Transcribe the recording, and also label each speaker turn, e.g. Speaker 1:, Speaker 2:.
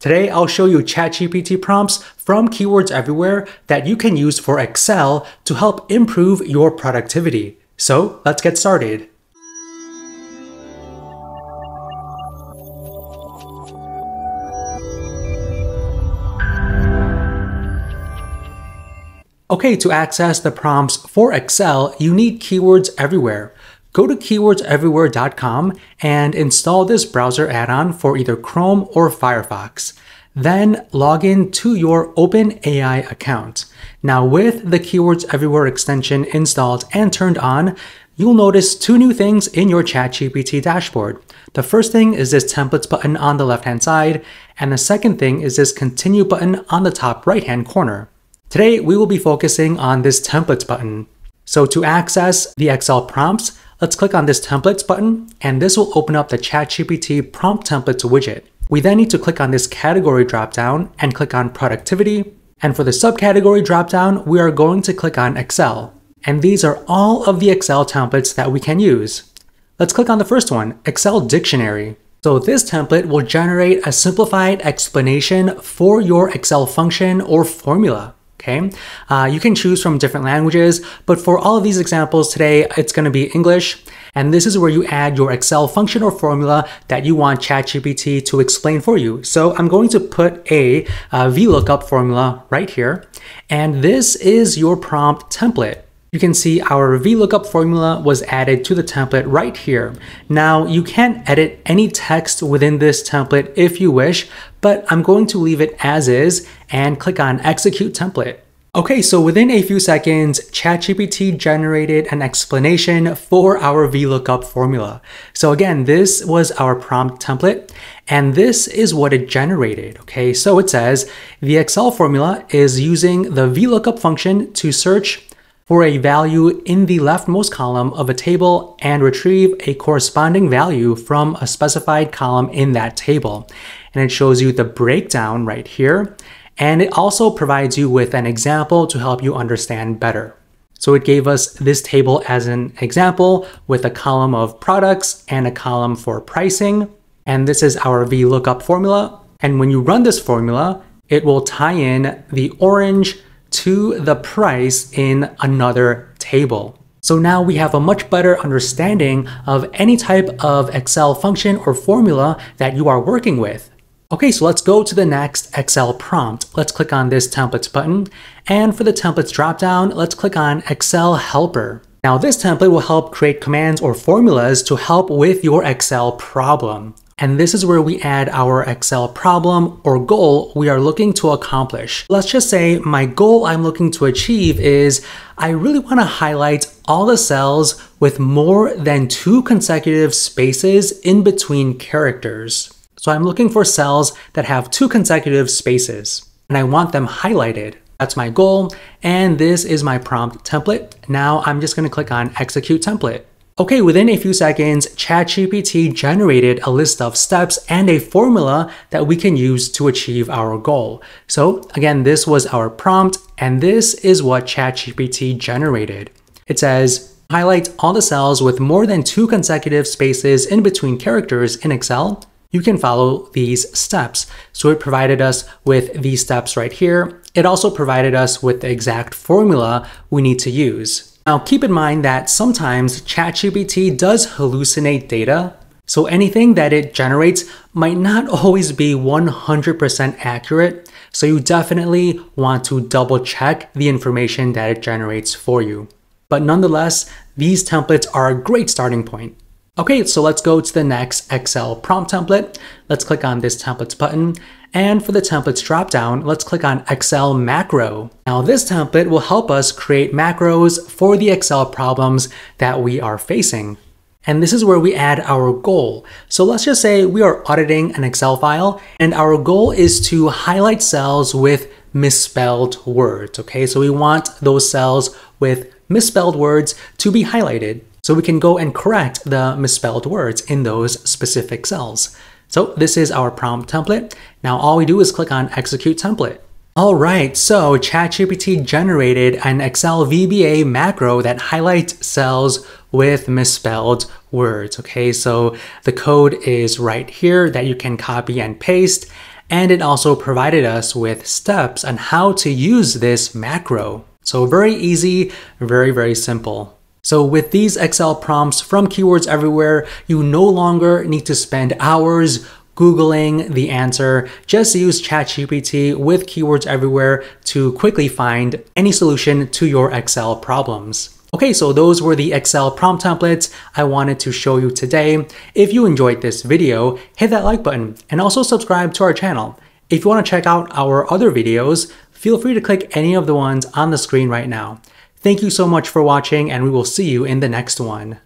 Speaker 1: Today, I'll show you ChatGPT prompts from Keywords Everywhere that you can use for Excel to help improve your productivity. So let's get started. Okay, to access the prompts for Excel, you need Keywords Everywhere. Go to keywordseverywhere.com and install this browser add-on for either Chrome or Firefox. Then log in to your OpenAI account. Now with the Keywords Everywhere extension installed and turned on, you'll notice two new things in your ChatGPT dashboard. The first thing is this templates button on the left-hand side, and the second thing is this continue button on the top right-hand corner. Today, we will be focusing on this templates button. So to access the Excel prompts, let's click on this templates button, and this will open up the ChatGPT prompt templates widget. We then need to click on this category dropdown and click on productivity. And for the subcategory dropdown, we are going to click on Excel. And these are all of the Excel templates that we can use. Let's click on the first one, Excel Dictionary. So this template will generate a simplified explanation for your Excel function or formula okay? Uh, you can choose from different languages, but for all of these examples today, it's gonna be English. And this is where you add your Excel function or formula that you want ChatGPT to explain for you. So I'm going to put a, a VLOOKUP formula right here. And this is your prompt template. You can see our VLOOKUP formula was added to the template right here. Now you can edit any text within this template if you wish, but I'm going to leave it as is and click on execute template. Okay, so within a few seconds, ChatGPT generated an explanation for our VLOOKUP formula. So again, this was our prompt template, and this is what it generated. Okay, so it says the Excel formula is using the VLOOKUP function to search for a value in the leftmost column of a table and retrieve a corresponding value from a specified column in that table. And it shows you the breakdown right here. And it also provides you with an example to help you understand better. So it gave us this table as an example with a column of products and a column for pricing. And this is our VLOOKUP formula. And when you run this formula, it will tie in the orange to the price in another table. So now we have a much better understanding of any type of Excel function or formula that you are working with. Okay, so let's go to the next Excel prompt. Let's click on this templates button. And for the templates dropdown, let's click on Excel helper. Now this template will help create commands or formulas to help with your Excel problem. And this is where we add our Excel problem or goal we are looking to accomplish. Let's just say my goal I'm looking to achieve is I really want to highlight all the cells with more than two consecutive spaces in between characters. So I'm looking for cells that have two consecutive spaces and I want them highlighted. That's my goal. And this is my prompt template. Now I'm just going to click on execute template. Okay, within a few seconds, ChatGPT generated a list of steps and a formula that we can use to achieve our goal. So again, this was our prompt, and this is what ChatGPT generated. It says, highlight all the cells with more than two consecutive spaces in between characters in Excel. You can follow these steps. So it provided us with these steps right here. It also provided us with the exact formula we need to use. Now keep in mind that sometimes ChatGPT does hallucinate data, so anything that it generates might not always be 100% accurate, so you definitely want to double check the information that it generates for you. But nonetheless, these templates are a great starting point. Okay, so let's go to the next Excel prompt template. Let's click on this templates button and for the templates dropdown, let's click on Excel macro. Now this template will help us create macros for the Excel problems that we are facing. And this is where we add our goal. So let's just say we are auditing an Excel file and our goal is to highlight cells with misspelled words. Okay, so we want those cells with misspelled words to be highlighted. So we can go and correct the misspelled words in those specific cells. So this is our prompt template. Now all we do is click on execute template. All right, so ChatGPT generated an Excel VBA macro that highlights cells with misspelled words. Okay, so the code is right here that you can copy and paste. and it also provided us with steps on how to use this macro. So very easy, very, very simple. So with these Excel prompts from Keywords Everywhere, you no longer need to spend hours Googling the answer. Just use ChatGPT with Keywords Everywhere to quickly find any solution to your Excel problems. Okay, so those were the Excel prompt templates I wanted to show you today. If you enjoyed this video, hit that like button and also subscribe to our channel. If you want to check out our other videos, feel free to click any of the ones on the screen right now. Thank you so much for watching and we will see you in the next one.